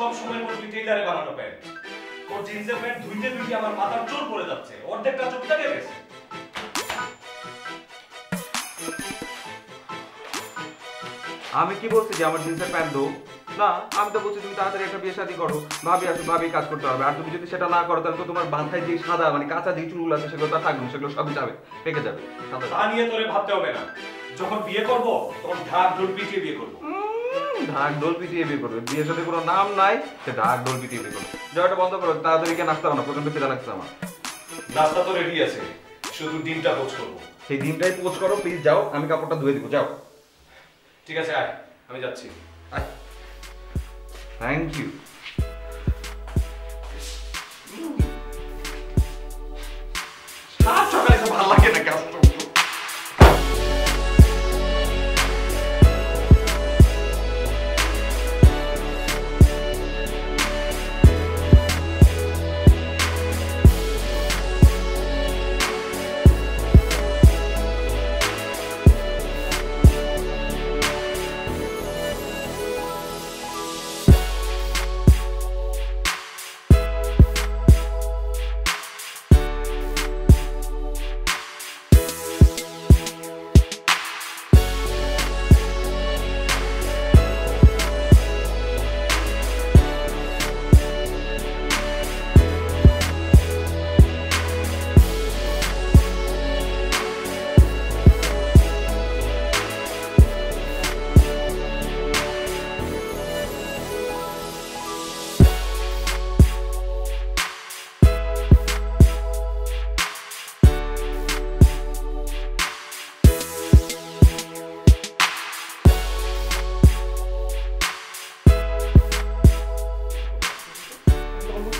সব সময় পরবি টেইলারে বানানো প্যান্ট তোর জিন্সের প্যান্ট ধুইতে ধুইতে আমার মাথার চোর পড়ে যাচ্ছে। অর্ধেকটা চোখটা গেছে। আমি কি বলছি যে আমার জিন্সের প্যান্ট দো না আমি তো বলছি তুমি তাড়াতাড়ি একটা বিয়ে শাদী করো। ভাবি আসো ভাবি কাজ করতে পারবে। আর তুমি যদি সেটা না করো তাহলে তোমার মাথায় যে সাদা মানে কাঁচা যে চুলগুলো আছে সেগুলো তো থাকবে সেগুলো সবই যাবে পেকে যাবে। তা নিয়ে তোরে ভাবতে হবে না। যখন বিয়ে করব তখন ঢাক ঢোল পিটিয়ে বিয়ে করব। ঢাক ঢোল পিটিয়ে বিয়ে করবে। বিয়ের সাথে কোনো নাম নাই সে ঢাক ঢোল পিটিয়ে বিয়ে করবে। যাওয়াটা বন্ধ করো তাড়াতাড়ি কে নাচতে না প্রচণ্ড খিদা লাগছে আমার। নাস্তা তো রেডি আছে শুধু ডিমটা পোচ করব। সেই দিনটাই পোস্ট করো প্লিজ যাও আমি কাপড়টা ধুয়ে দিব যাও। ঠিক আছে আয় আমি যাচ্ছি। থ্যাংক ইউ সকালে ভালো লাগে না কাজটা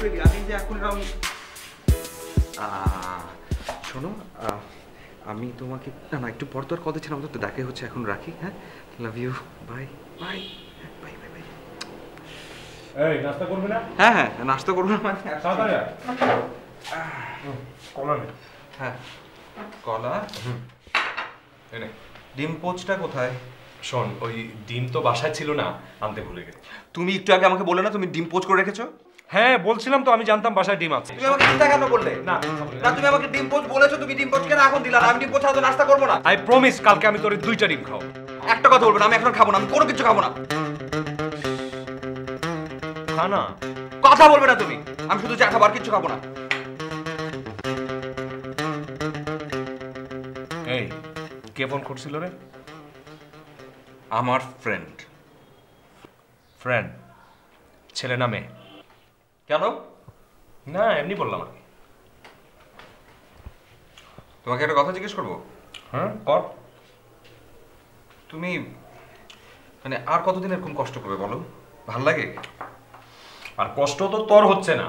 almost ready. আমি যে এখন এরকম আহ, শোনো আহ, আমি তোমাকে না না একটু পর তো আর কথা ছিলাম তো দেখাই হচ্ছে এখন রাখি হ্যাঁ? Love you bye bye bye bye bye এই নাস্তা করবে না? হ্যাঁ হ্যাঁ নাস্তা করব না মানে তাড়াতাড়ি। কলা নে। হ্যাঁ কলা? এনে। ডিম পোচটা কোথায়? শোন ওই ডিম তো বাসায় ছিল না আনতে ভুলে গেছি। তুমি একটু আগে আমাকে বলে না তুমি ডিম পোচ করে রেখেছো? হ্যাঁ বলছিলাম তো আমি জানতাম বাসায় ডিম আছে। তুমি আমাকে চিন্তা কেন বললে না। না তুমি আমাকে ডিম পোচ বলেছ তুমি ডিম পোচ কেন এখন দিলা না? আমি ডিম পোচ ছাড়া নাস্তা করব না। আই প্রমিস কালকে আমি তোর দুইটা ডিম খাও একটা কথা বলব না আমি এখন খাব না আমি কোনো কিছু খাব না। খানা? কথা বলবে না তুমি। আমি শুধু চা খাব আর কিছু খাব না। এই কে ফোন করছিল রে? আমার ফ্রেন্ড ফ্রেন্ড ছেলে না মেয়ে? কেন? না এমনি বললাম আর তোমাকে একটা কথা জিজ্ঞেস করব? হ্যাঁ কর। তুমি মানে আর কতদিন এরকম কষ্ট করবে বলো? ভালো লাগে? আর কষ্ট তো তোর হচ্ছে না।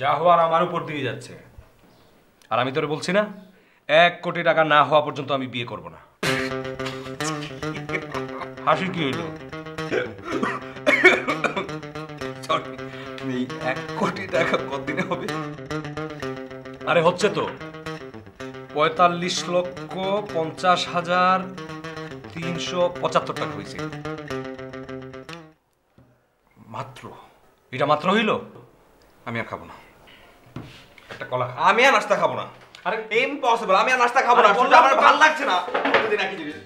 যা হওয়ার আমার উপর দিয়ে যাচ্ছে। আর আমি তোরে বলছি না এক কোটি টাকা না হওয়া পর্যন্ত আমি বিয়ে করব না। হাসির কি হইল? এই এক কোটি টাকা কতদিনে হবে? আরে হচ্ছে তো। পঁয়তাল্লিশ লক্ষ পঞ্চাশ হাজার তিনশো পঁচাত্তর টাকা হয়েছে। মাত্র? এটা মাত্র হইল? আমি আর খাব না। একটা কলা আমি আর নাস্তা খাব না। আরে ইম্পসিবল আমি আর নাস্তা খাব না। আমার ভালো লাগছে না। প্রতিদিন একই জিনিস।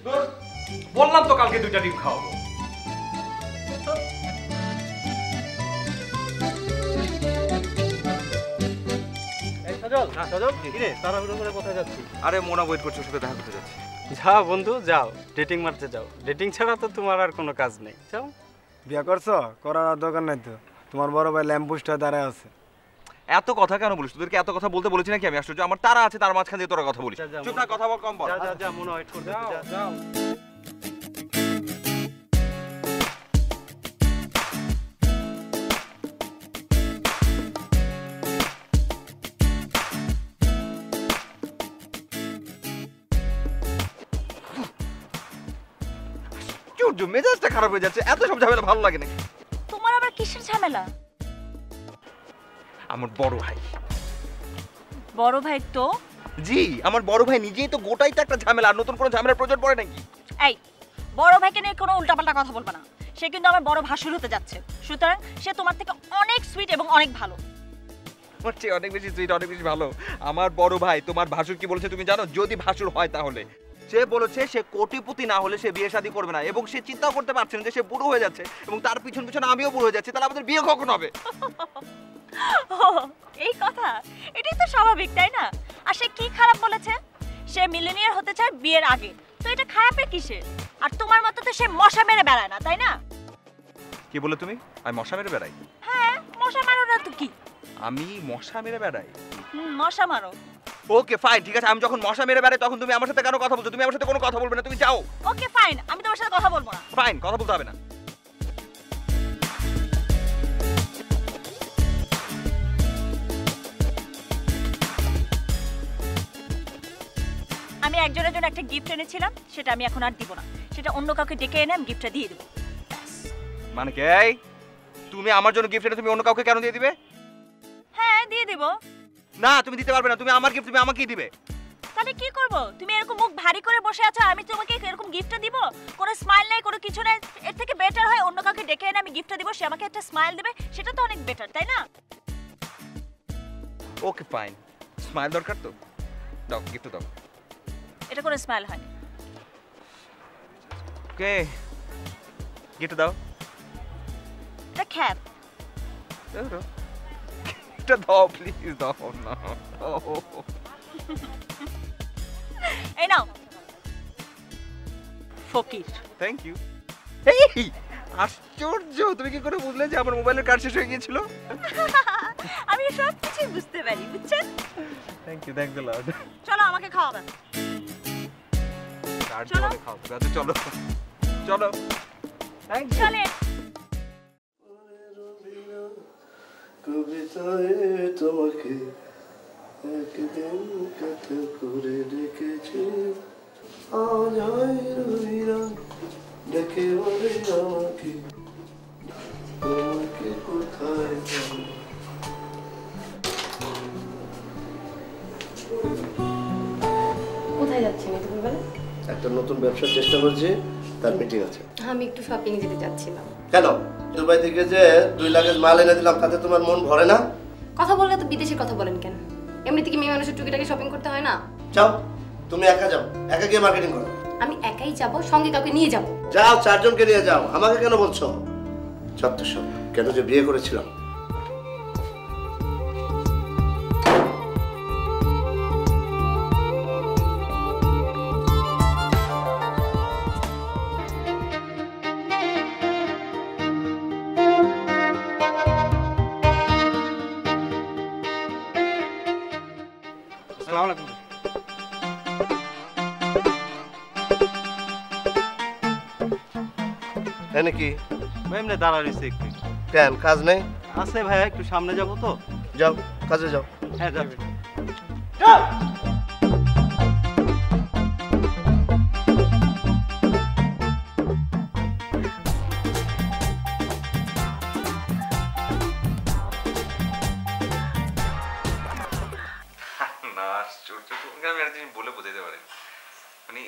বললাম তো কালকে দুইটা ডিম খাওয়াবো। এই সজল সজল কিরে তাড়াহুড়ো করে কোথায় যাচ্ছি আরে মোনা ওয়েট করছে সাথে দেখা করতে যাচ্ছি। যাও বন্ধু যাও ডেটিং মারতে যাও। ডেটিং ছাড়া তো তোমার আর কোনো কাজ নেই। যাও। বিয়া করছ? করার আর দরকার নাই তো। তোমার বড় ভাই ল্যাম্পুস্টা দাঁড়ায় আছে। এত কথা কেন বলিস? তোদেরকে এত কথা বলতে বলেছি নাকি আমি? আশ্চর্য। আমার তারা আছে তার মাঝখান দিয়ে তোরা কথা বলিস। চুপ না কথা বল কম বল। যা যা যা মনে ওয়েট করবে যা যাও। আশ্চর্য মেজাজটা খারাপ হয়ে যাচ্ছে এত সব ঝামেলা ভালো লাগে নাকি তোমার আবার কিসের ঝামেলা? আমার বড় ভাই। বড় ভাই তো? জি আমার বড় ভাই নিজেই তো গোটাই তো একটা ঝামেলা আর নতুন কোনো ঝামেলার প্রয়োজন পড়ে নাকি? এই বড় ভাইকে নিয়ে কোনো উল্টাপাল্টা কথা বলবে না। সে কিন্তু আমার বড় ভাসুর হতে যাচ্ছে। সুতরাং সে তোমার থেকে অনেক সুইট এবং অনেক ভালো। আমার চেয়ে অনেক বেশি সুইট অনেক বেশি ভালো। আমার বড় ভাই তোমার ভাসুর কি বলেছে তুমি জানো? যদি ভাসুর হয় তাহলে। সে বলেছে সে কোটিপতি না হলে সে বিয়ে শাদী করবে না। এবং সে চিন্তাও করতে পারছে না যে সে বুড়ো হয়ে যাচ্ছে এবং তার পিছন পিছনে আমিও বুড়ো হয়ে যাচ্ছি তাহলে আমাদের বিয়ে কখন হবে? এই কথা এটাই তো স্বাভাবিক তাই না? আর সে কি খারাপ বলেছে? সে মিলেনিয়ার হতে চায় বিয়ের আগে। তো এটা খারাপের কিসের? আর তোমার মতো তো সে মশা মেরে বেড়ায় না তাই না? কি বলে তুমি? আমি মশা মেরে বেড়াই? হ্যাঁ মশা মারো না তো কি? আমি মশা মেরে বেড়াই। মশা মারো। ওকে ফাইন ঠিক আছে আমি যখন মশা মেরে বেড়াই তখন তুমি আমার সাথে কেন কথা বলছো তুমি আমার সাথে কোনো কথা বলবে না তুমি যাও। ওকে ফাইন আমি তোমার সাথে কথা বলব না। ফাইন কথা বলতে হবে না। আমি একজনের জন্য একটা গিফট এনেছিলাম সেটা আমি এখন আর দিব না। সেটা অন্য কাউকে ডেকে এনে আমি গিফটটা দিয়ে দেবো। মানে কি তুমি আমার জন্য গিফট এনে তুমি অন্য কাউকে কেন দিয়ে দিবে? দিয়ে দেব। না তুমি দিতে পারবে না তুমি আমার গিফট তুমি আমাকেই দিবে। তাহলে কি করব? তুমি এরকম মুখ ভারী করে বসে আছো আমি তোমাকে এরকম গিফটটা দিব? কোনো স্মাইল নাই কোনো কিছু নাই এর থেকে বেটার হয় অন্য কাউকে ডেকে এনে আমি গিফটটা দিব সে আমাকে একটা স্মাইল দেবে সেটা তো অনেক বেটার তাই না? ওকে ফাইন স্মাইল দরকার তো? দাও গিফট দাও। এটা কোনো স্মাইল হয় ওকে গিফট দাও। এটা খ্যাত দাও, দাও। প্লিজ দাও না। এই নাও। ফকির। থ্যাংক ইউ এই! আশ্চর্য তুমি কি করে বুঝলে যে আমার মোবাইলের কার্ড শেষ হয়ে গিয়েছিল? আমি সব কিছু বুঝতে পারি বুঝছেন? Thank you thank you lord চলো আমাকে খাওয়াবেন কার্ড চলো। দিয়ে খাও আচ্ছা চলো। চলো। থ্যাংক ইউ কবিতায় তোমাকে একদিন কথা করে ডেকেছি। আজ হয় রবিরা ডেকে বলে আমাকে তোমাকে কোথায়? কোথায় যাচ্ছেন দুপুরবেলা? একটা নতুন ব্যবসার চেষ্টা করছি তার মিটিং আছে। আমি একটু শপিং যেতে যাচ্ছিলাম কেন? দুবাই থেকে যে দুই লাখের মাল এনে দিলাম তাতে তোমার মন ভরে না? কথা বললে তো বিদেশের কথা বলেন কেন? এমনিতে কি মেয়ে মানুষের টুকিটাকি শপিং করতে হয় না? যাও তুমি একা যাও একা গিয়ে মার্কেটিং করো। আমি একাই যাব সঙ্গে কাউকে নিয়ে যাব। যাও চারজনকে নিয়ে যাও। আমাকে কেন বলছো? চত্বর কেন যে বিয়ে করেছিলাম? এমনি দাঁড়া রয়েছে একটু। কেন কাজ নেই? আছে ভাইয়া একটু সামনে যাব তো। যাও কাজে যাও। হ্যাঁ যাবে না আমি জিনিস বলে বোঝাতে পারি মানে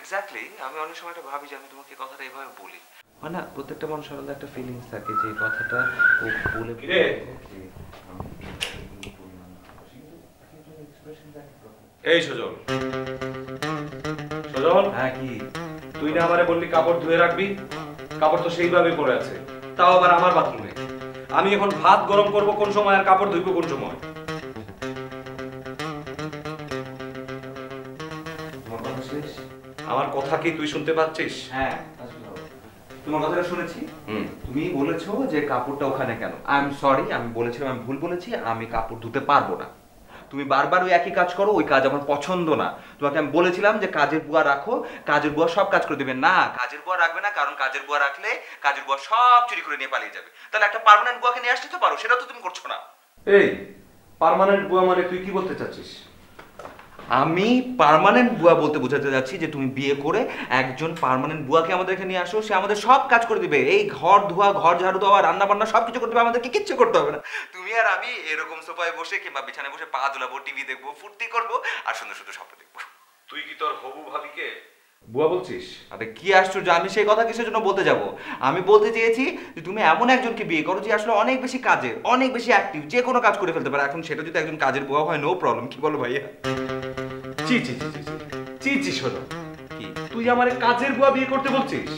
এক্স্যাক্টলি আমি অনেক সময় এটা ভাবি যে আমি তোমাকে কথাটা এইভাবে বলি। মানে না প্রত্যেকটা মানুষের আলাদা একটা ফিলিংস থাকে যে কথাটা ও বলে? এই সজল। সজল? হ্যাঁ কি? তুই না আমারে বললি কাপড় ধুয়ে রাখবি? কাপড় তো সেইভাবে পড়ে আছে। তাও আবার আমার বাথরুমে। আমি এখন ভাত গরম করব কোন সময় আর কাপড় ধুইব কোন সময়? আমার কথা কি তুই শুনতে পাচ্ছিস? হ্যাঁ তোমার কথাটা শুনেছি? হুম। তুমি বলেছ যে কাপড়টা ওখানে কেন? আই এম সরি আমি বলেছিলাম আমি ভুল বলেছি আমি কাপড় ধুতে পারব না। তুমি বারবার ওই একই কাজ করো ওই কাজ আমার পছন্দ না। তোমাকে আমি বলেছিলাম যে কাজের বুয়া রাখো কাজের বুয়া সব কাজ করে দেবে। না কাজের বুয়া রাখবে না কারণ কাজের বুয়া রাখলে কাজের বুয়া সব চুরি করে নিয়ে পালিয়ে যাবে। তাহলে একটা পার্মানেন্ট বুয়াকে নিয়ে আসতে তো পারো সেটা তো তুমি করছ না। এই পার্মানেন্ট বুয়া মানে তুই কি বলতে চাচ্ছিস? আমি পার্মানেন্ট বুয়া বলতে বোঝাতে যাচ্ছি যে তুমি বিয়ে করে একজন পার্মানেন্ট বুয়াকে আমাদের এখানে নিয়ে আসো সে আমাদের সব কাজ করে দিবে। এই ঘর ধোয়া ঘর ঝাড়ু দেওয়া রান্না বান্না সব কিছু করতে হবে আমাদেরকে কিচ্ছু করতে হবে না। তুমি আর আমি এরকম সোফায় বসে কিংবা বিছানায় বসে পা দুলাবো টিভি দেখব ফুর্তি করব আর সুন্দর সুন্দর স্বপ্ন দেখব। তুই কি তোর হবু ভাবিকে বুয়া বলছিস? আরে কি আশ্চর্য আমি সেই কথা কিসের জন্য বলতে যাব? আমি বলতে চেয়েছি যে তুমি এমন একজনকে বিয়ে করো যে আসলে অনেক বেশি কাজের অনেক বেশি অ্যাক্টিভ যে কোনো কাজ করে ফেলতে পারে। এখন সেটা যদি একজন কাজের বুয়া হয় নো প্রবলেম কি বলো ভাইয়া? চি চি চি চি শোনো। কি? তুই আমার কাজের বুয়া বিয়ে করতে বলছিস?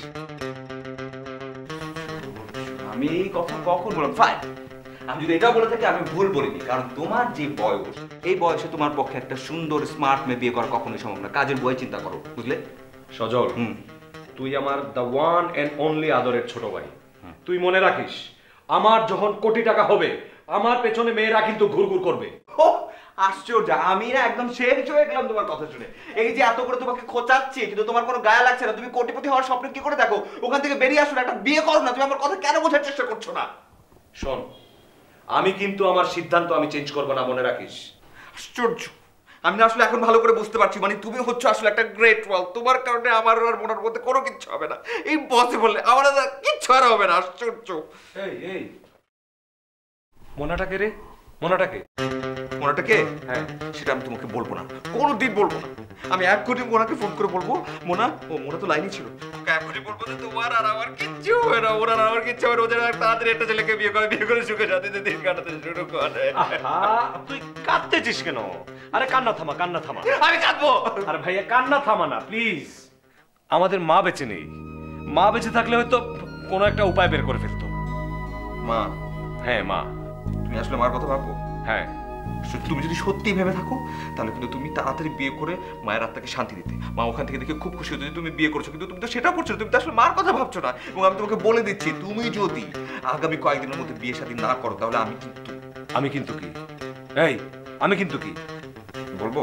আমি এই কথা কখন বললাম ফাইন আমি যদি এটাও বলে থাকি আমি ভুল বলিনি। কারণ তোমার যে বয়স এই বয়সে তোমার পক্ষে একটা সুন্দর স্মার্ট মেয়ে বিয়ে করা কখনোই সম্ভব না। কাজের বই চিন্তা করো বুঝলে? সজল হুম। তুই আমার দ্য ওয়ান এন্ড অনলি আদরের ছোট ভাই। তুই মনে রাখিস আমার যখন কোটি টাকা হবে আমার পেছনে মেয়েরা কিন্তু ঘুরঘুর করবে। আশ্চর্য আমি না একদম শেষ হয়ে গেলাম তোমার কথা শুনে। এই যে এত করে তোমাকে খোঁচাচ্ছি কিন্তু তোমার কোনো গায়ে লাগছে না। তুমি কোটিপতি হওয়ার স্বপ্ন কি করে দেখো? ওখান থেকে বেরিয়ে আসো না, একটা বিয়ে করো না। তুমি আমার কথা কেন বোঝার চেষ্টা করছ না? শোন আমি কিন্তু আমার সিদ্ধান্ত আমি চেঞ্জ করব না মনে রাখিস? আশ্চর্য। আমি আসলে এখন ভালো করে বুঝতে পারছি মানে তুমি হচ্ছে আসলে একটা গ্রেট ওয়াল তোমার কারণে আমার আর মনের মধ্যে কোনো কিচ্ছু হবে না। ইম্পসিবল আমার কিচ্ছু আর হবে না আশ্চর্য। এই এই। মোনাটাকে রে? মোনাটাকে মোনাটাকে হ্যাঁ। সেটা আমি তোমাকে বলব না। কোনোদিন বলব না। আমি এক কোটি মোনাকে ফোন করে বলব মোনা ও মোনা তো লাইনই ছিল। ওকে এক কোটি বলব যে তোমার আর আমার কিচ্ছু হবে না ওর আর আমার কিচ্ছু হবে ওদের তাড়াতাড়ি একটা ছেলেকে বিয়ে করে বিয়ে করে সুখে সাথে দিন কাটাতে শুরু করে। তুই কাঁদতেছিস কেন? আরে কান্না থামা কান্না থামা। আমি কাঁদবো। আরে ভাইয়া কান্না থামা না প্লিজ আমাদের মা বেঁচে নেই। মা বেঁচে থাকলে হয়তো কোনো একটা উপায় বের করে ফেলতো। মা? হ্যাঁ মা। তুমি আসলে মার কথা ভাবো? হ্যাঁ। তুমি যদি সত্যি ভেবে থাকো তাহলে কিন্তু তুমি তাড়াতাড়ি বিয়ে করে মায়ের আত্মাকে শান্তি দিতে। মা ওখান থেকে দেখে খুব খুশি হতো যে তুমি বিয়ে করছ কিন্তু তুমি তো সেটা করছ তুমি তো আসলে মার কথা ভাবছ না। এবং আমি তোমাকে বলে দিচ্ছি তুমি যদি আগামী কয়েকদিনের মধ্যে বিয়ে শাদী না করো তাহলে আমি কিন্তু আমি কিন্তু কি? এই আমি কিন্তু কি? বলব?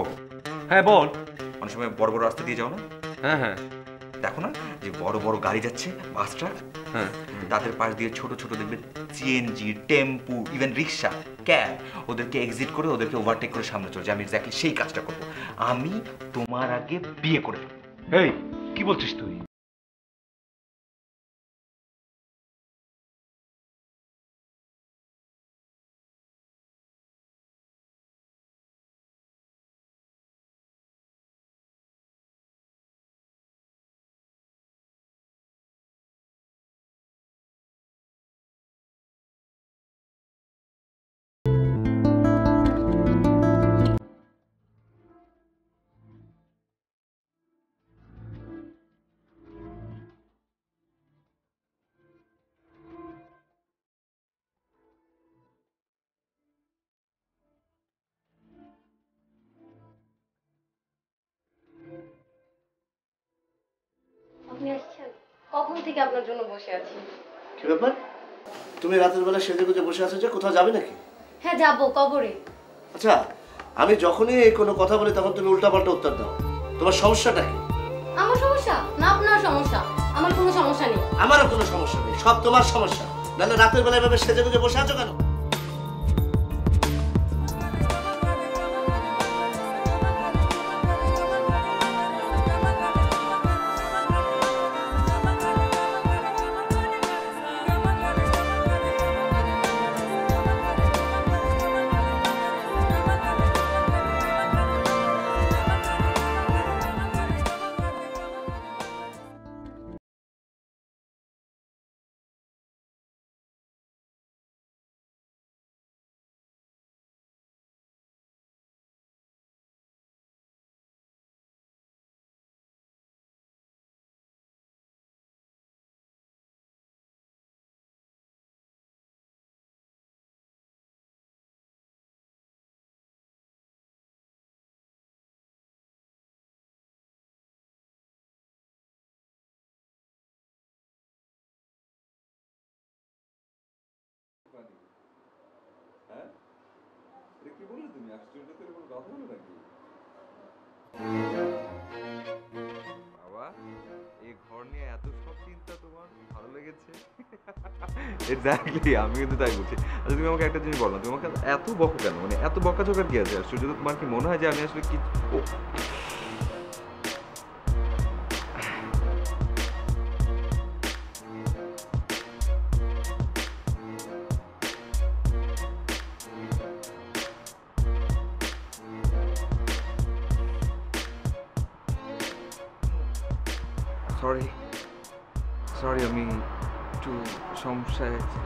হ্যাঁ বল। অনেক সময় বড় বড় রাস্তা দিয়ে যাও না? হ্যাঁ হ্যাঁ। দেখো না যে বড় বড় গাড়ি যাচ্ছে বাস ট্রাক হ্যাঁ। তাদের পাশ দিয়ে ছোট ছোট দেখবে CNG tempo even rickshaw cab ওদেরকে এক্সিট করে ওদেরকে ওভারটেক করে সামনে চলছে আমি এক্স্যাক্টলি সেই কাজটা করব। আমি তোমার আগে বিয়ে করে এই কি বলছিস তুই? থেকে আপনার জন্য বসে আছি। কি ব্যাপার? তুমি রাতের বেলা সেজে গুজে বসে আছো যে কোথাও যাবে নাকি? হ্যাঁ যাব কবরে। আচ্ছা আমি যখনই এই কোনো কথা বলি তখন তুমি উল্টাপাল্টা উত্তর দাও। তোমার সমস্যাটা কি? আমার সমস্যা? না আপনার সমস্যা। আমার কোনো সমস্যা নেই। আমারও কোনো সমস্যা নেই সব তোমার সমস্যা। নাহলে রাতের বেলা এভাবে সেজে গুজে বসে আছো কেন? ঘর নিয়ে এত তোমার? ভালো লেগেছে? আমি কিন্তু তাই বলছি। আচ্ছা তুমি আমাকে একটা জিনিস বলো তোমাকে তুমি আমাকে এত বকা কেন? মানে এত বকা চোখের কি আছে? আর তো তোমার কি মনে হয় যে আমি আসলে কি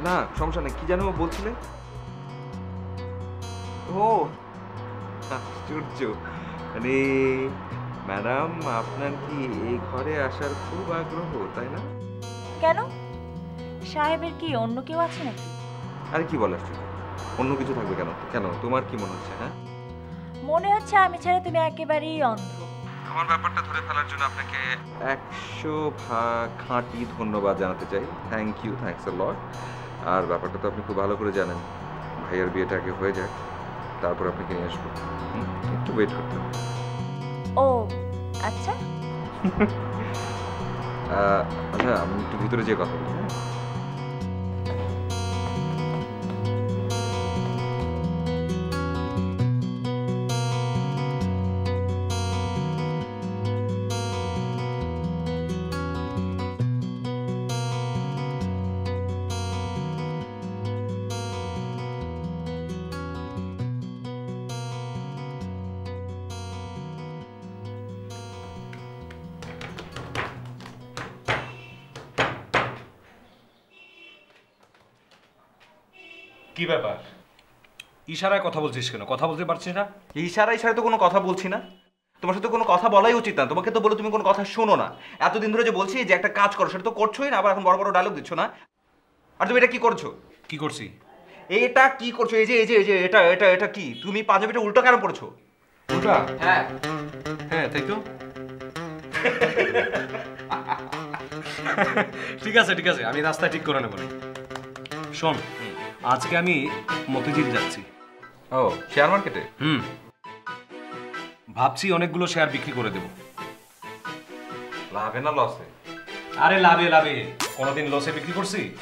না সমস্যা নেই। কি যেন বলছিলে? ও আশ্চর্য। মানে ম্যাডাম আপনার কি এই ঘরে আসার খুব আগ্রহ তাই না? কেন? সাহেবের কি অন্য কেউ আছে নাকি? আরে কি বলার অন্য কিছু থাকবে কেন? কেন? তোমার কি মনে হচ্ছে হ্যাঁ? মনে হচ্ছে আমি ছাড়া তুমি একেবারেই অন্ধ। আমার ব্যাপারটা ধরে ফেলার জন্য আপনাকে একশো ভাগ খাঁটি ধন্যবাদ জানাতে চাই। Thank you thanks a lot আর ব্যাপারটা তো আপনি খুব ভালো করে জানেন। ভাইয়ের বিয়েটা আগে হয়ে যাক তারপর আপনাকে নিয়ে আসব। একটু ওয়েট করতে হবে। ও আচ্ছা। আচ্ছা আমি একটু ভিতরে যেয়ে কথা বলি হ্যাঁ? কি ব্যাপার? ইশারায় কথা বলছিস কেন? কথা বলতে পারছিস না? ইশারা ইশারা তো কোনো কথা বলছি না। তোমার সাথে কোনো কথা বলাই উচিত না। তোমাকে তো বলে তুমি কোনো কথা শোনো না। এতদিন ধরে যে বলছি যে একটা কাজ করো সেটা তো করছোই না। আবার এখন বড় বড় ডায়লগ দিচ্ছ না। আর তুমি এটা কি করছ? কি করছি? এটা কি করছ? এই যে এই যে এই যে এটা এটা এটা কি? তুমি পাঞ্জাবিটা উল্টো কেন পড়ছো? ওটা হ্যাঁ। হ্যাঁ তাই তো? ঠিক আছে ঠিক আছে। আমি রাস্তা ঠিক করে নেব। শোন। আজকে আমি মতিঝিল যাচ্ছি। ও শেয়ার মার্কেটে হুম। ভাবছি অনেকগুলো শেয়ার বিক্রি করে দেব। লাভে না লসে আরে লাভে লাভে। কোনোদিন লসে বিক্রি করছি?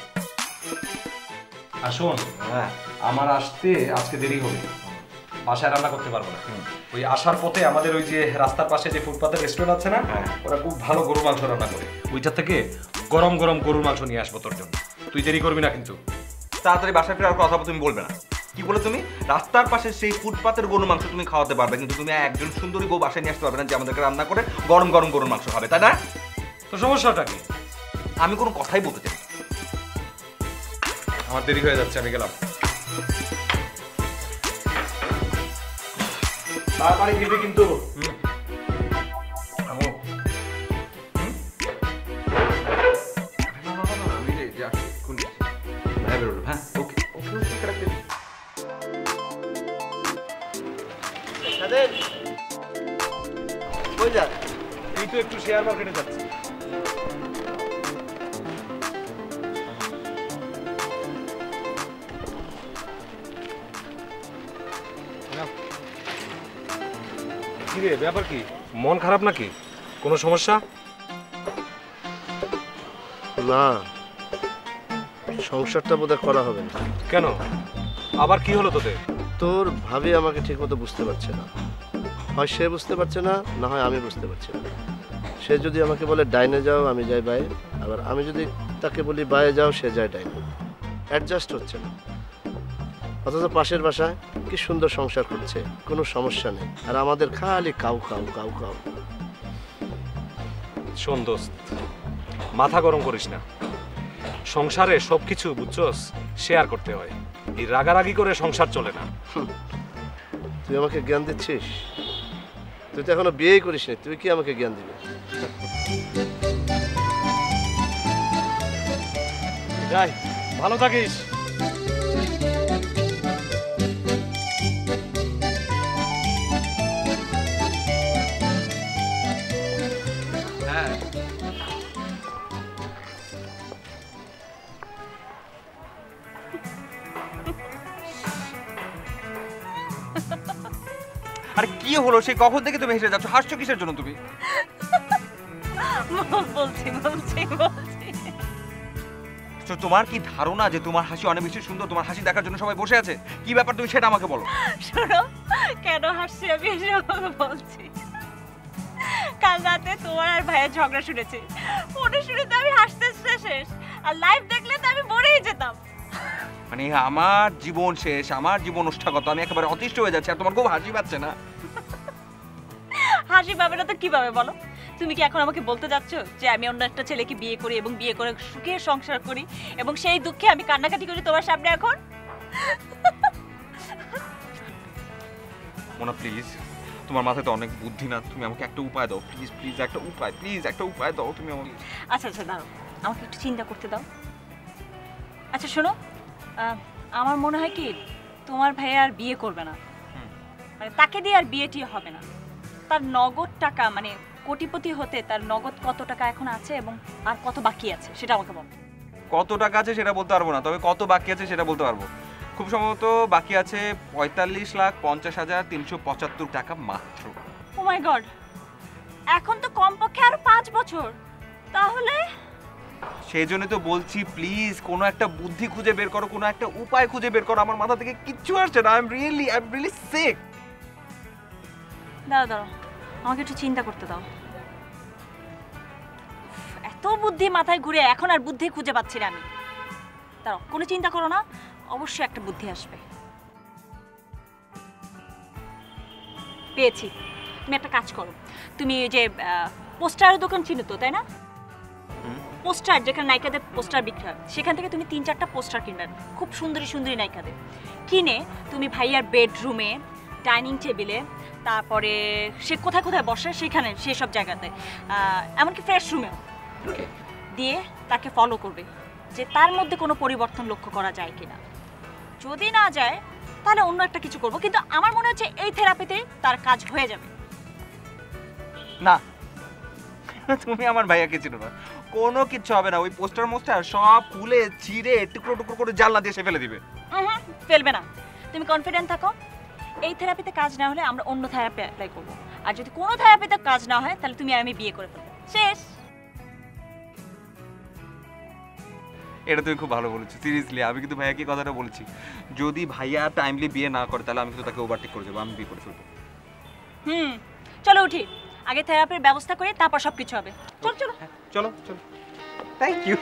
আর শোন হ্যাঁ। আমার আসতে আজকে দেরি হবে। বাসায় রান্না করতে পারব না। ওই আসার পথে আমাদের ওই যে রাস্তার পাশে যে ফুটপাতের রেস্টুরেন্ট আছে না হ্যাঁ। ওরা খুব ভালো গরুর মাংস রান্না করে। ওইটা থেকে গরম গরম গরুর মাংস নিয়ে আসব তোর জন্য। তুই দেরি করবি না কিন্তু। তাড়াতাড়ি বাসায় ফেরার কথা তুমি বলবে না। কি বলে তুমি? রাস্তার পাশে সেই ফুটপাতের গরুর মাংস তুমি খাওয়াতে পারবে কিন্তু তুমি একজন সুন্দরী বউ বাসায় নিয়ে আসতে পারবে না যে আমাদেরকে রান্না করে গরম গরম গরুর মাংস খাবে তাই না? তো সমস্যাটা কি? আমি কোনো কথাই বলতে চাই আমার দেরি হয়ে যাচ্ছে আমি গেলাম। তাড়াতাড়ি কিন্তু শেয়ার মার্কেটে যাচ্ছি। ব্যাপার কি? মন খারাপ নাকি? কোনো সমস্যা? না। সংসারটা বোধহয় করা হবে না। কেন? আবার কি হলো তোদের? তোর ভাবি আমাকে ঠিকমতো বুঝতে পারছে না। হয় সে বুঝতে পারছে না না হয় আমি বুঝতে পারছি না। সে যদি আমাকে বলে ডাইনে যাও আমি যাই বাইরে আবার আমি যদি তাকে বলি বাইরে যাও সে যায় ডাইনে। অ্যাডজাস্ট হচ্ছে না। অথচ পাশের বাসায় কি সুন্দর সংসার করছে কোনো সমস্যা নেই। আর আমাদের খালি কাউ কাউ কাউ কাউ। শোন দোস্ত মাথা গরম করিস না। সংসারে সবকিছু বুঝছস শেয়ার করতে হয়। এই রাগারাগি করে সংসার চলে না। তুই আমাকে জ্ঞান দিচ্ছিস? তুই তো এখনও বিয়েই করিস নি তুই কি আমাকে জ্ঞান দিবি? যাই ভালো থাকিস। কি হলো সেই কখন থেকে তুমি হেসে যাচ্ছ? হাসছো কিসের জন্য তুমি? বলছি বলছি বলছি। তো তোমার কি ধারণা যে তোমার হাসি অনেক বেশি সুন্দর? তোমার হাসি দেখার জন্য সবাই বসে আছে? কি ব্যাপার তুমি সেটা আমাকে বলো। শোনো কেন হাসছি আমি বলছি? কাল রাতে তোমার আর ভাইয়ের ঝগড়া শুনেছি। ফোনে শুনে তো আমি হাসতে শেষ আর লাইভ দেখলে তো আমি মরেই যেতাম। মানে আমার জীবন শেষ আমার জীবন ওষ্ঠাগত আমি একেবারে অতিষ্ঠ হয়ে যাচ্ছি আর তোমার খুব হাসি পাচ্ছে না। হাসি পাবে না তো কি পাবে বলো? তুমি কি এখন আমাকে বলতে যাচ্ছ যে আমি অন্য একটা ছেলেকে বিয়ে করি এবং বিয়ে করে সুখে সংসার করি এবং সেই দুঃখে আমি কান্নাকাটি করি তোমার সামনে এখন? মোনা প্লিজ তোমার মাথায় তো অনেক বুদ্ধি না তুমি আমাকে একটা উপায় দাও প্লিজ প্লিজ একটা উপায় প্লিজ একটা উপায় দাও তুমি আমাকে আচ্ছা আচ্ছা দাঁড়াও আমাকে একটু চিন্তা করতে দাও। আচ্ছা শোনো আমার মনে হয় কি তোমার ভাই আর বিয়ে করবে না। মানে তাকে দিয়ে আর বিয়েটি হবে না। তার নগদ টাকা মানে কোটিপতি হতে তার নগদ কত টাকা এখন আছে এবং আর কত বাকি আছে সেটা আমাকে বল। কত টাকা আছে সেটা বলতে পারব না তবে কত বাকি আছে সেটা বলতে পারব। খুব সম্ভবত বাকি আছে পঁয়তাল্লিশ লাখ পঞ্চাশ হাজার তিনশো পঁচাত্তর টাকা মাত্র। ও মাই গড এখন তো কমপক্ষে আরও পাঁচ বছর। তাহলে? সেই জন্য তো বলছি প্লিজ কোনো একটা বুদ্ধি খুঁজে বের করো কোনো একটা উপায় খুঁজে বের করো। আমার মাথা থেকে কিচ্ছু আসছে না। I am really I am really sick দাঁড়াও দাঁড়াও আমাকে একটু চিন্তা করতে দাও। এত বুদ্ধি মাথায় ঘুরে এখন আর বুদ্ধি খুঁজে পাচ্ছি না আমি। দাঁড়াও কোনো চিন্তা করো না অবশ্যই একটা বুদ্ধি আসবে। পেয়েছি। তুমি একটা কাজ করো। তুমি ওই যে পোস্টারের দোকান চিনো তো তাই না? পোস্টার যেখানে নায়িকাদের পোস্টার বিক্রি হয় সেখান থেকে তুমি তিন চারটা পোস্টার কিনবে। খুব সুন্দরী সুন্দরী নায়িকাদের। কিনে তুমি ভাইয়ার বেডরুমে ডাইনিং টেবিলে তারপরে সে কোথায় কোথায় বসে সেখানে সেসব জায়গাতে। এমনকি ফ্রেশ রুমেও দিয়ে তাকে ফলো করবে যে তার মধ্যে কোনো পরিবর্তন লক্ষ্য করা যায় কিনা। যদি না যায় তাহলে অন্য একটা কিছু করব। কিন্তু আমার মনে হচ্ছে এই থেরাপিতে তার কাজ হয়ে যাবে। না। তুমি আমার ভাইয়াকে চিনো না। কোনো কিছু হবে না। ওই পোস্টার মোস্টার সব খুলে ছিঁড়ে টুকরো টুকরো করে জানলা দিয়ে সে ফেলে দিবে। ফেলবে না। তুমি কনফিডেন্ট থাকো। এই থেরাপিতে কাজ না হলে আমরা অন্য থেরাপি অ্যাপ্লাই করব। আর যদি কোনো থেরাপিতে কাজ না হয় তাহলে তুমি আর আমি বিয়ে করে ফেলব। শেষ। এটা তুমি খুব ভালো বলেছ সিরিয়াসলি আমি কিন্তু ভাইয়াকে কথাটা বলেছি। যদি ভাইয়া টাইমলি বিয়ে না করে তাহলে আমি কিন্তু তাকে ওভারটেক করে যাব আমি বিয়ে করে ফেলব। হুম চলো উঠি। আগে থেরাপির ব্যবস্থা করি তারপর সব কিছু হবে। চলো চলো। হ্যাঁ চলো চলো। থ্যাংক ইউ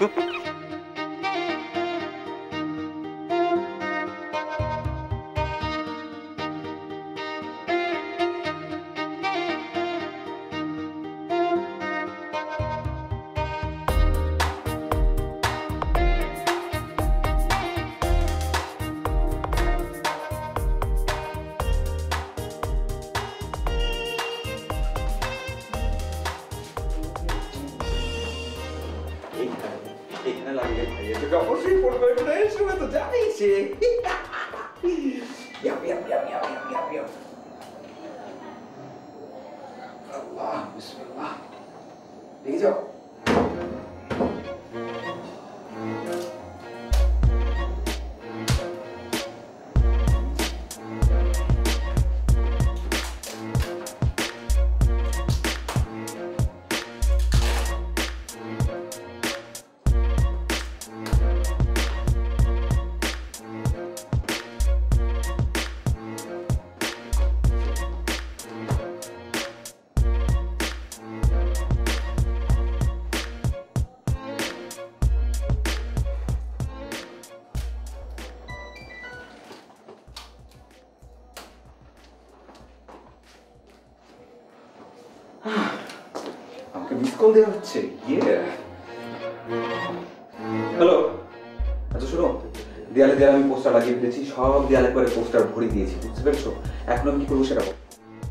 পোস্টার ভরে দিয়েছি বুঝতে পেরেছ? এখন আমি কি করব সেটা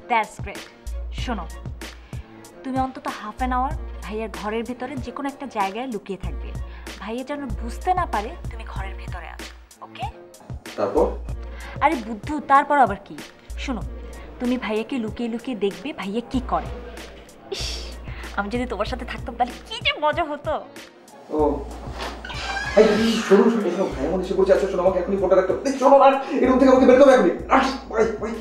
দ্যাটস গ্রেট শোনো তুমি অন্তত হাফ অ্যান আওয়ার ভাইয়ের ঘরের ভিতরে যে কোনো একটা জায়গায় লুকিয়ে থাকবে। ভাইয়া যেন বুঝতে না পারে তুমি ঘরের ভিতরে আছো ওকে তারপর? আরে বুদ্ধু তারপর আবার কি? শোনো তুমি ভাইয়াকে লুকিয়ে লুকিয়ে দেখবে ভাইয়া কি করে। ইস আমি যদি তোমার সাথে থাকতাম তাহলে কি যে মজা হতো। ও এই শোনো এই ভাই আমার এসে বলছে আচ্ছা আমাকে এখনই ফোনটা রাখতে হবে। শোনো না এরকম থেকে আমাকে বের করবে এখনই। আস বাই বাই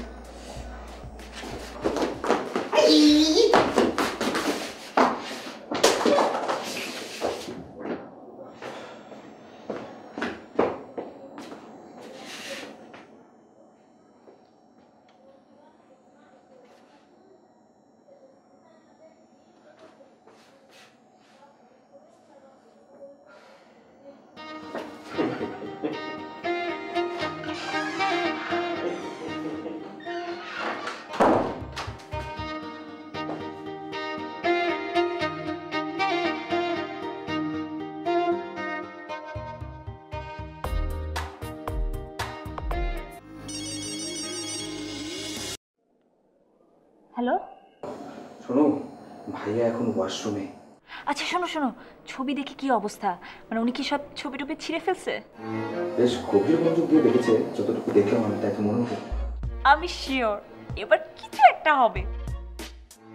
ওয়াশরুমে। আচ্ছা শোনো শোনো ছবি দেখে কি অবস্থা? মানে উনি কি সব ছবি টবি ছিঁড়ে ফেলছে? বেশ গভীর মনোযোগ দিয়ে দেখেছে যতটুকু দেখলাম আমি তাকে মনে হতো আমি শিওর এবার কিছু একটা হবে।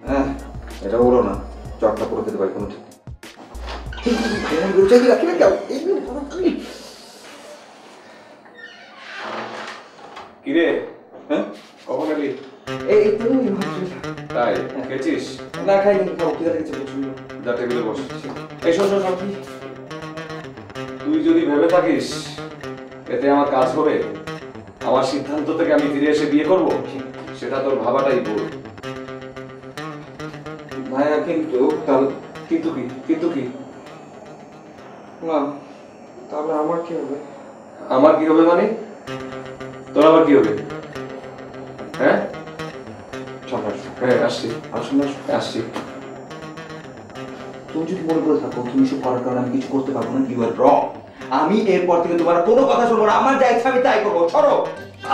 হ্যাঁ এটা বলো না চটটা করে দিতে পারি কোনো ঠিক কিরে? হ্যাঁ? কখন এলি? এই তুই? না খাইনি খাও কি দেখেছি যা টেবিলে বস। এই শোন শোন তুই যদি ভেবে থাকিস এতে আমার কাজ হবে আমার সিদ্ধান্ত থেকে আমি ফিরে এসে বিয়ে করব সেটা তোর ভাবাটাই ভুল। ভাইয়া কিন্তু কিন্তু কি কিন্তু কি? না তাহলে আমার কি হবে? আমার কি হবে মানে? তোর আবার কি হবে? আসছি। আসুন আসুন। আসছি। তুমি যদি মনে করে থাকো তুমি সব করার কারণে আমি কিছু করতে পারব না ইউ আর রং আমি এরপর থেকে তোমার কোনো কথা শুনব না। আমার যা ইচ্ছা আমি তাই করব। ছড়ো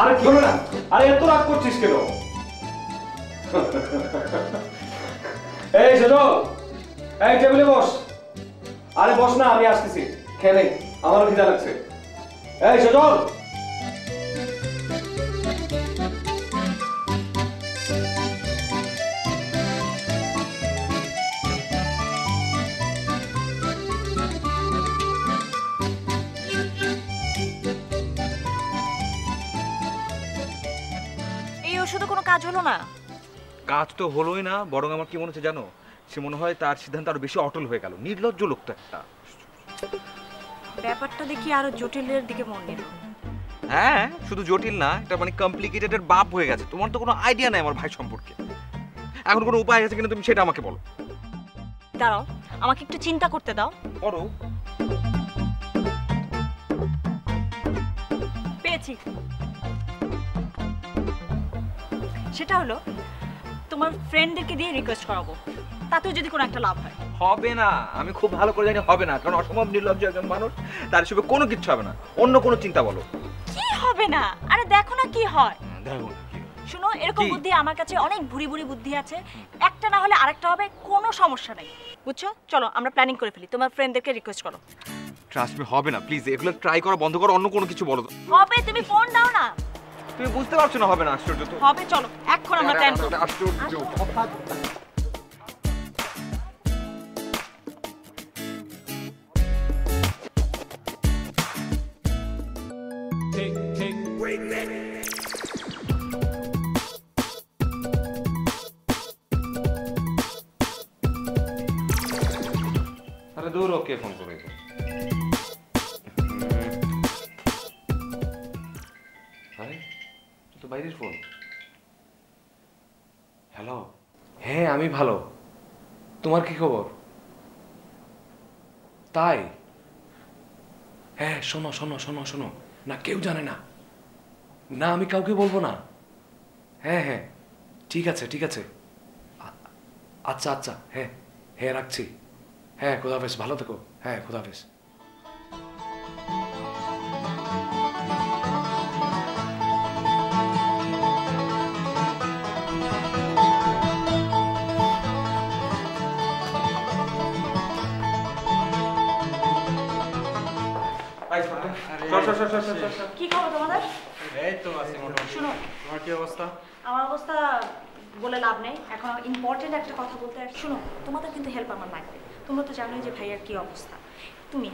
আরে কি? না। আরে এত রাগ করছিস কেন? এই সেজল এই টেবিলে বস। আরে বস না আমি আসতেছি। খেয়ে নেই আমারও খিদা লাগছে। এই সেজল! ওষুধে কোনো কাজ হলো না? কাজ তো হলোই না বরং আমার কি মনে হচ্ছে জানো? সে মনে হয় তার সিদ্ধান্ত আরও বেশি অটল হয়ে গেল নির্লজ্জ লোক তো একটা। ব্যাপারটা দেখি আরও জটিলের দিকে মন নিল হ্যাঁ শুধু জটিল না এটা মানে কমপ্লিকেটেড বাপ হয়ে গেছে। তোমার তো কোনো আইডিয়া নাই আমার ভাই সম্পর্কে। এখন কোনো উপায় আছে কিনা তুমি সেটা আমাকে বলো। দাঁড়াও আমাকে একটু চিন্তা করতে দাও। করো। পেয়েছি। সেটা হলো তোমার ফ্রেন্ডদেরকে দিয়ে রিকোয়েস্ট করাবো। তাতেও যদি কোনো একটা লাভ হয়। হবে না। আমি খুব ভালো করে জানি হবে না। কারণ অসম্ভব নির্লজ্জ একজন মানুষ। তার হিসেবে কোনো কিচ্ছু হবে না। অন্য কোনো চিন্তা বলো। কি হবে না? আরে দেখো না কি হয়। দেখো না শুনো এরকম বুদ্ধি আমার কাছে অনেক ভুরি ভুরি বুদ্ধি আছে। একটা না হলে আরেকটা হবে কোনো সমস্যা নেই। বুঝছ? চলো আমরা প্ল্যানিং করে ফেলি। তোমার ফ্রেন্ডদেরকে রিকোয়েস্ট করো। ট্রাস্ট মি হবে না। প্লিজ এগুলো ট্রাই করা বন্ধ করো অন্য কোনো কিছু বলো। হবে তুমি ফোন দাও না। তুমি বুঝতে পারছ না হবে না আশ্চর্য তো। হবে চলো এখন আমরা প্ল্যান করব। আশ্চর্য। আমি ভালো। তোমার কি খবর? তাই? হ্যাঁ শোনো শোনো শোনো শোনো। না, কেউ জানে না। না, আমি কাউকে বলব না। হ্যাঁ হ্যাঁ। ঠিক আছে ঠিক আছে। আচ্ছা আচ্ছা। হ্যাঁ হ্যাঁ রাখছি। হ্যাঁ খোদাফেজ ভালো থেকো। হ্যাঁ খোদাফেজ কি খবর তোমাদের? এই তো আছি মোটামুটি। শুনো। তোমার কি অবস্থা? আমার অবস্থা বলে লাভ নেই। এখন ইম্পর্টেন্ট একটা কথা বলতে শুনো তোমাদের কিন্তু হেল্প আমার লাগবে। তোমরা তো জানোই যে ভাইয়ার কি অবস্থা। তুমি।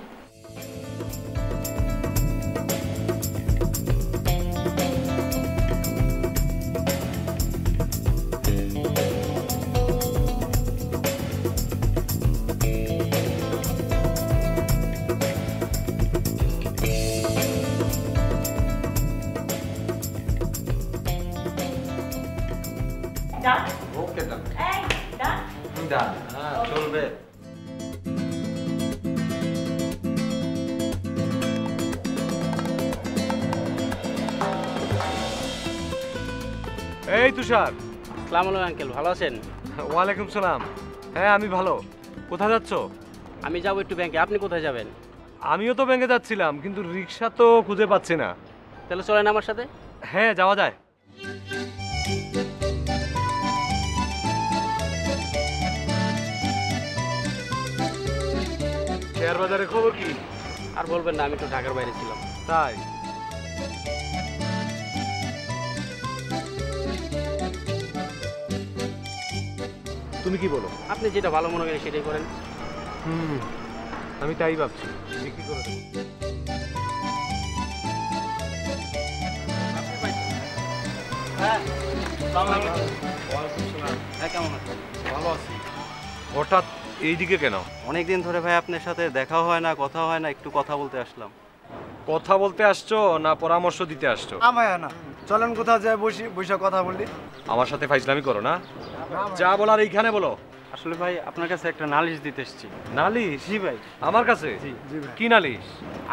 তুষার সালাম আলাইকুম আঙ্কেল। ভালো আছেন? ওয়ালাইকুম সালাম। হ্যাঁ আমি ভালো। কোথায় যাচ্ছ? আমি যাব একটু ব্যাংকে। আপনি কোথায় যাবেন? আমিও তো ব্যাংকে যাচ্ছিলাম কিন্তু রিক্সা তো খুঁজে পাচ্ছি না। তাহলে চলেন আমার সাথে? হ্যাঁ যাওয়া যায়। শেয়ার বাজারে খবর কি? আর বলবেন না আমি তো ঢাকার বাইরে ছিলাম। তাই? তুমি কি বলো? আপনি যেটা ভালো মনে করেন সেটাই করেন। হুম আমি তাই ভাবছি। বিক্রি করে? হ্যাঁ কেমন আছেন? ভালো আছি। হঠাৎ এইদিকে কেন? অনেকদিন ধরে ভাই আপনার সাথে দেখাও হয় না কথা হয় না একটু কথা বলতে আসলাম। কথা বলতে আসছো না পরামর্শ দিতে আসছো? আমায় না। চলেন কোথাও যায় বসি বসে কথা বলি। আমার সাথে ফাইজলামি করো না। যা বলার এইখানে বলো। আসলে ভাই আপনার কাছে একটা নালিশ দিতে এসেছি। নালিশ? জি ভাই। আমার কাছে? কি নালিশ?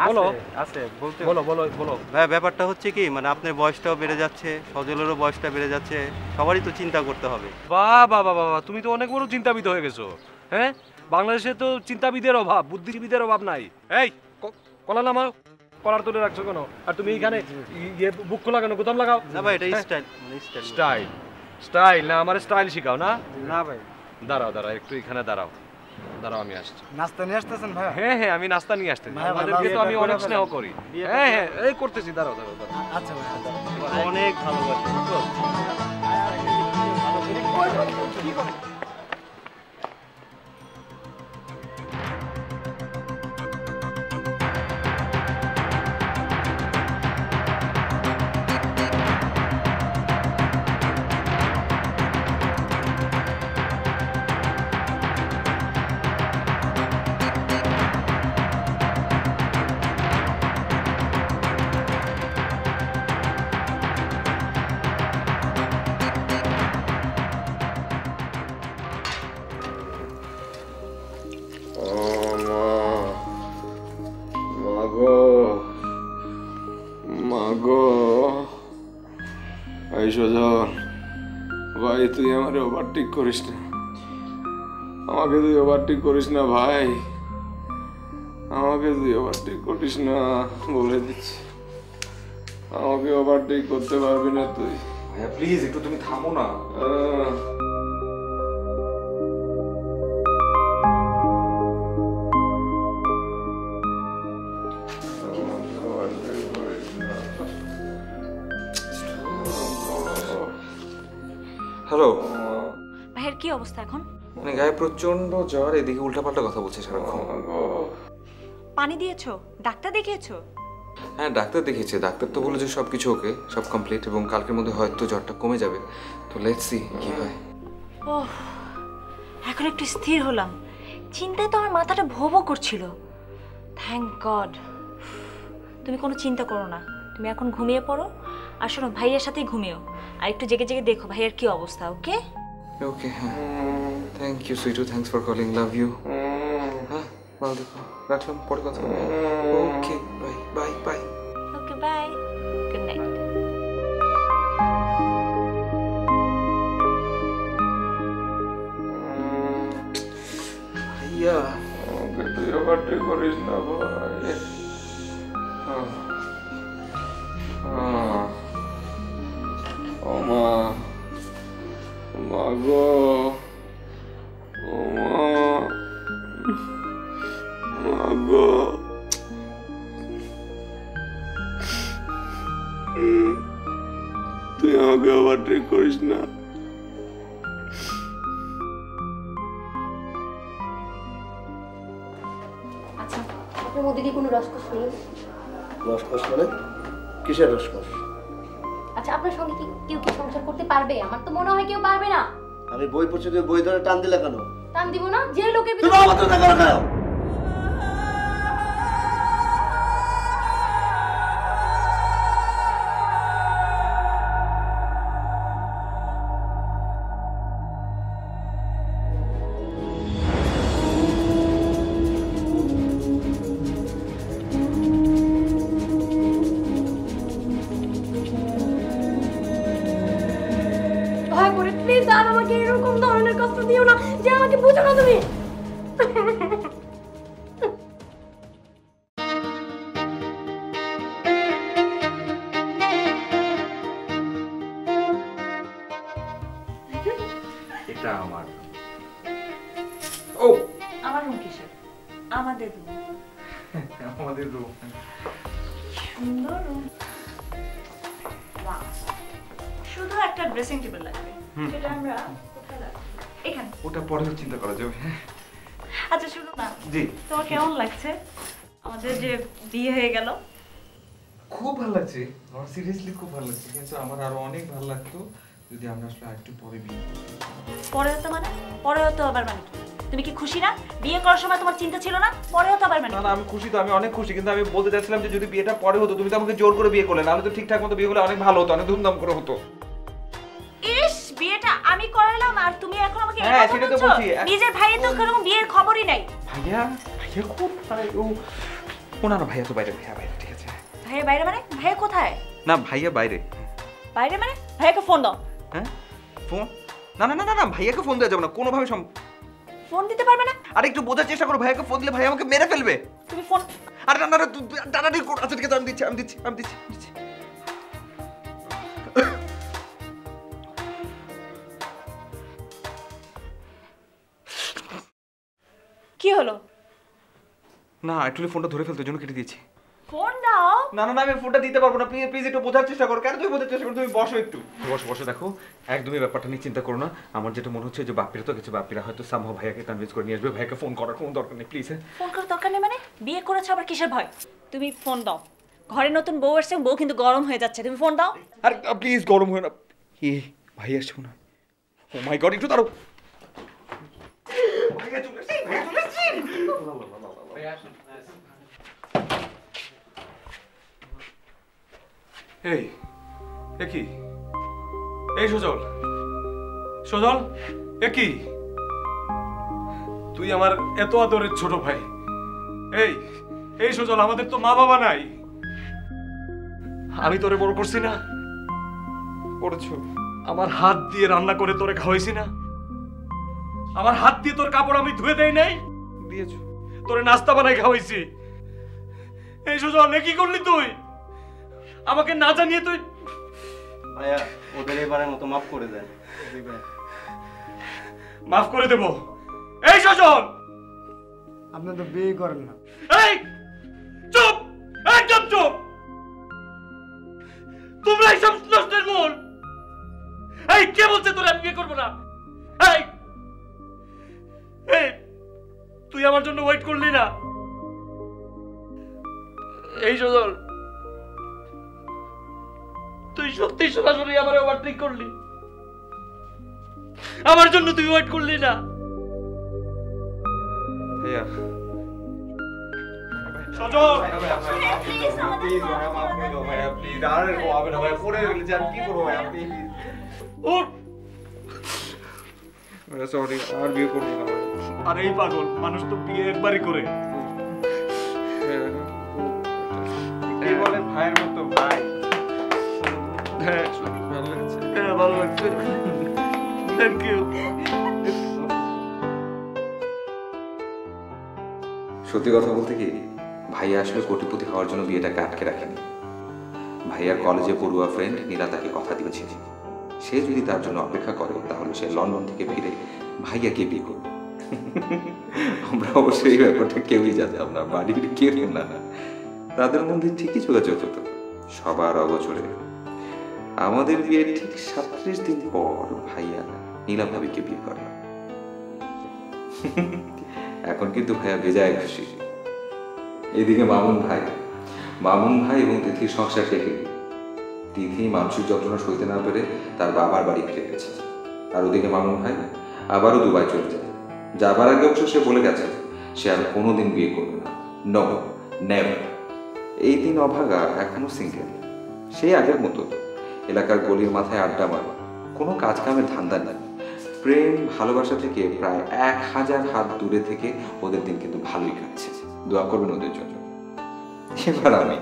বলো। আছে, আছে বলতে বলো বলো বলো। ভাই ব্যাপারটা হচ্ছে কি মানে আপনার বয়সটাও বেড়ে যাচ্ছে সজলেরও বয়সটা বেড়ে যাচ্ছে সবারই তো চিন্তা করতে হবে। বাহ বাহ বাহ বাহ তুমি তো অনেক বড় চিন্তাবিদ হয়ে গেছো হ্যাঁ? বাংলাদেশে তো চিন্তাবিদের অভাব বুদ্ধিজীবীদের অভাব নাই। এই কলা নামাও কলার তুলে রাখছো কেন আর তুমি এখানে ইয়ে বুক খোলা কেন গোদাম লাগাও না ভাই এটা হ্যাঁ। স্টাইল মানে স্টাইল স্টাইল না আমার স্টাইল শিখাও না না ভাই দাঁড়াও দাঁড়াও একটু এখানে দাঁড়াও দাঁড়াও আমি আসছি নাস্তা নিয়ে আসতেছেন ভাই হ্যাঁ হ্যাঁ আমি নাস্তা নিয়ে আসতেছি আমাদেরকে তো আমি অনেক স্নেহ করি হ্যাঁ হ্যাঁ এই করতেছি দাঁড়াও দাঁড়াও দাঁড়াও আচ্ছা ভাই আচ্ছা অনেক ভালোবাসে বুঝছ? মাগো তুই আমার ওভারটেক করিস না। আমাকে তুই ওভারটেক করিস না ভাই। আমাকে তুই ওভারটেক করিস না বলে দিচ্ছি। আমাকে ওভারটেক করতে পারবি না তুই। ভাইয়া প্লিজ একটু তুমি থামো না। অবস্থা এখন? মানে গায়ে প্রচণ্ড জ্বর এদিকে উল্টাপাল্টা কথা বলছে সারাক্ষণ। পানি দিয়েছ? ডাক্তার দেখিয়েছো? হ্যাঁ ডাক্তার দেখিয়েছে। ডাক্তার তো বলে যে সব কিছু ওকে সব কমপ্লিট এবং কালকের মধ্যে হয়তো জ্বরটা কমে যাবে। তো লেটস সি কি হয়। ওহ এখন একটু স্থির হলাম। চিন্তায় তো আমার মাথাটা ভোবো করছিল। থ্যাংক গড তুমি কোনো চিন্তা করো না। তুমি এখন ঘুমিয়ে পড়ো। আর শোনো ভাইয়ের সাথেই ঘুমিও। আর একটু জেগে জেগে দেখো ভাইয়ের কি অবস্থা ওকে ওকে হ্যাঁ thank you সুইটু thanks for calling love you হ্যাঁ ভালো দেখো রাখলাম পরে কথা okay bye bye bye okay bye good night ভাইয়া। আমাকে তুই ওভারটেক করিস না ভাই। ටන්දිල කනවා. আসলে আরেকটু পরে বিয়ে পরে হতো মানে? পরে হতো আবার মানে? কি? তুমি কি খুশি না? বিয়ে করার সময় তোমার চিন্তা ছিল না? পরে হতো আবার মানে? না না আমি খুশি তো আমি অনেক খুশি কিন্তু আমি বলতে চাচ্ছিলাম যে যদি বিয়েটা পরে হতো তুমি তো আমাকে জোর করে বিয়ে করলে নাহলে তো ঠিকঠাক মতো বিয়ে করলে অনেক ভালো হতো অনেক ধুমধাম করে হতো। ইস বিয়েটা আমি করালাম আর তুমি এখন আমাকে হ্যাঁ, সেটা তো বলছো? নিজের ভাইয়ের তো কোনো বিয়ের খবরই নাই। ভাইয়া ভাইয়া খুব মানে ও ও না না ভাইয়া তো বাইরে ভাইয়া বাইরে ঠিক আছে। ভাইয়ের বাইরে মানে? ভাইয়া কোথায়? না ভাইয়া বাইরে। বাইরে মানে? ভাইয়াকে ফোন দাও। হ্যাঁ? ফোন? না না না না না ভাইয়াকে ফোন দেওয়া যাবে না কোনোভাবে সম ফোন দিতে পারবে না? আরে একটু বোঝার চেষ্টা করো ভাইয়াকে ফোন দিলে ভাই আমাকে মেরে ফেলবে। তুমি ফোন আরে না না করো আচ্ছা ঠিক আছে আমি দিচ্ছি আমি দিচ্ছি আমি দিচ্ছি দিচ্ছি। কি হলো? না অ্যাকচুয়ালি ফোনটা ধরে ফেলতে জন্য কেটে দিয়েছি। ফোন দাও। না না না আমি ফোনটা দিতে পারব না। প্লিজ প্লিজ একটু বোঝার চেষ্টা করো। কেন তুমি বোঝার চেষ্টা করো? তুমি বসো একটু। বসো বসো দেখো। একদমই ব্যাপারটা নিয়ে চিন্তা করো না। আমার যেটা মনে হচ্ছে যে বাপ্পিরা তো গেছে বাপ্পিরা হয়তো সামহ ভাইয়াকে কনভিন্স করে নিয়ে আসবে। ভাইয়াকে ফোন করার কোনো দরকার নেই প্লিজ হ্যাঁ? ফোন করার দরকার নেই মানে? বিয়ে করেছ আবার কিসের ভয়? তুমি ফোন দাও। ঘরে নতুন বউ আসছে বউ কিন্তু গরম হয়ে যাচ্ছে। তুমি ফোন দাও। আর প্লিজ গরম হয়ে না। এ ভাই আসছে হয়। ও মাই গড একটু দাঁড়াও। ভাইয়া চলে এসেছে, ভাইয়া চলে এসেছে। এই এ কি? এই সজল। সজল এ কি? তুই আমার এত আদরের ছোট ভাই। এই এই সজল আমাদের তো মা বাবা নাই। আমি তোরে বড় করছি না? করেছ। আমার হাত দিয়ে রান্না করে তোরে খাওয়াইছি না? আমার হাত দিয়ে তোর কাপড় আমি ধুয়ে দেই নাই? দিয়েছ। তোরে নাস্তা বানাই খাওয়াইছি। এই সুজন এ কি করলি তুই? আমাকে না জানিয়ে তুই ভাইয়া ওদের এবারের মতো মাফ করে দেন। মাফ করে দেব। এই সুজন আপনি তো বিয়ে করেন না। এই চুপ একদম চুপ। তোমরা এইসব নষ্টের মূল। এই কে বলছে তোরা আমি বিয়ে করব না? এই এই তুই আমার জন্য ওয়েট করলি না। এই সজল তুই সত্যি সরাসরি আমার ওভারটেক করলি। আমার জন্য তুই ওয়েট করলি না। ভাইয়া। আর বিয়ে করব না। এই পাগল মানুষ তো বিয়ে একবারই করে। ভাইয়ের মতো ভাই? হ্যাঁ ভালো হ্যাঁ সত্যি কথা বলতে কি, ভাইয়া আসলে কোটিপতি হওয়ার জন্য বিয়েটাকে আটকে রাখেনি। ভাইয়ার কলেজে পড়ুয়া ফ্রেন্ড নীলা তাকে কথা দিয়েছিল সে যদি তার জন্য অপেক্ষা করে, তাহলে সে লন্ডন থেকে ফিরে ভাইয়াকে বিয়ে করবে। আমরা অবশ্যই এই ব্যাপারটা কেউই যাতে না বাড়ির কেউ না। তাদের মধ্যে ঠিকই যোগাযোগ হতো। সবার অগোচরে আমাদের বিয়ের ঠিক সাতত্রিশ দিন পর ভাইয়া নীলা ভাবিকে বিয়ে করে। এখন কিন্তু ভাইয়া বেজায় খুশি। এদিকে মামুন ভাই মামুন ভাই এবং তিথির সংসার থেকে তিথি মানসিক যন্ত্রণা সইতে না পেরে তার বাবার বাড়ি ফিরে গেছে। আর ওদিকে মামুন ভাই আবারও দুবাই চলে যায়। যাবার আগে অবশ্য সে বলে গেছে, সে আর কোনোদিন বিয়ে করবে না। নো নেভার এই তিন অভাগা এখনও সিঙ্গেল সেই আগের মতো। এলাকার গলির মাথায় আড্ডা মারে। কোনো কাজ কামের ধান্দা নেই। প্রেম, ভালোবাসা থেকে প্রায় এক হাজার হাত দূরে থেকে ওদের দিন কিন্তু ভালোই কাটছে। দোয়া করবেন ওদের জন্য। এবার আমি,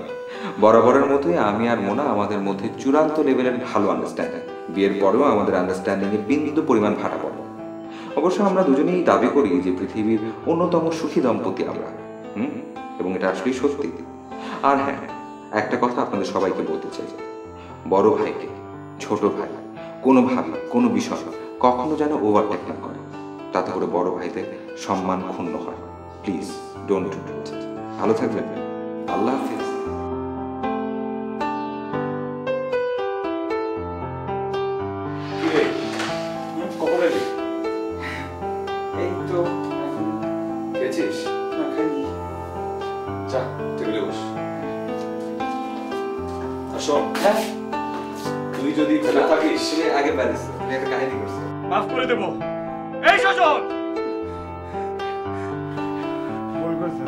বরাবরের মতোই আমি আর মোনা আমাদের মধ্যে চূড়ান্ত লেভেলের ভালো আন্ডারস্ট্যান্ডিং বিয়ের পরেও আমাদের আন্ডারস্ট্যান্ডিং এ বিন্দু পরিমাণ ভাটা পড়ে অবশ্য আমরা দুজনেই দাবি করি যে পৃথিবীর অন্যতম সুখী দম্পতি আমরা। হুম? এবং এটা আসলেই সত্যি। আর হ্যাঁ একটা কথা আপনাদের সবাইকে বলতে চাই। বড় ভাইকে, ছোট ভাই কোনোভাবে কোনো বিষয় কখনো যেন ওভারটেক না করে। তাতে করে বড় ভাইদের সম্মান ক্ষুণ্ণ হয়। প্লিজ ডোন্ট ডু ইট ভালো থাকবেন। আল্লাহ হাফিজ। করছ মাফ করে দেবো এই সজন ভুল করছে